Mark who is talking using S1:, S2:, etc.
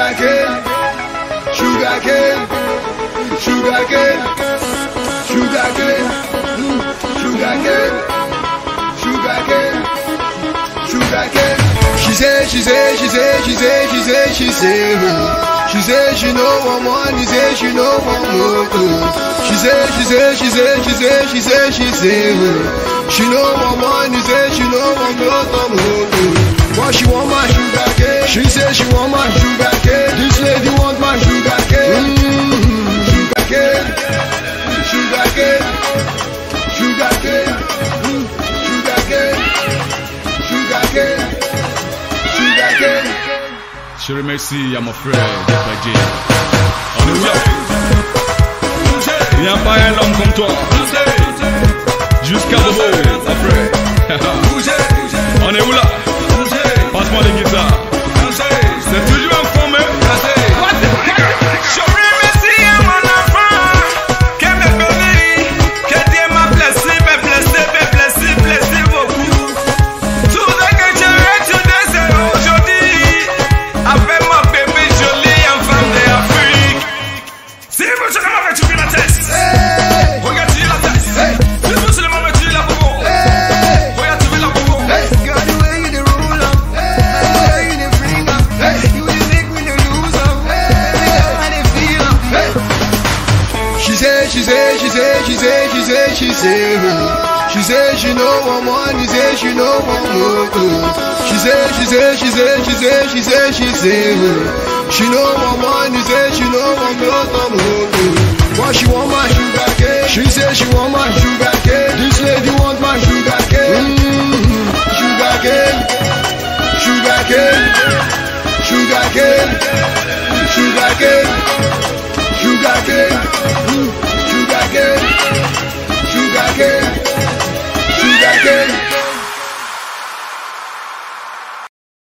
S1: sugar cane, sugar cane, sugar cane, sugar cane, mm, sugar cane, sugar cane, sugar cane. She say, she say, she say, she say, she say, she say, oh. she say she no want money, say she no want more. She say, she say, she say, she say, she say, she say, oh. she no want money, say she no want more.
S2: À mon frère Dj. On est où là Il a pas un homme comme.
S1: She say, she say, she say, she say, she say, she say, oh. she she no want money, say she no want more. She say, she say, she say, she say, she say, she say, oh. She no want money, say she no want more. But she want my sugar cane. She say she want my sugar cane. This lady want my sugar cane. Mm, sugar cane, sugar cane, sugar cane,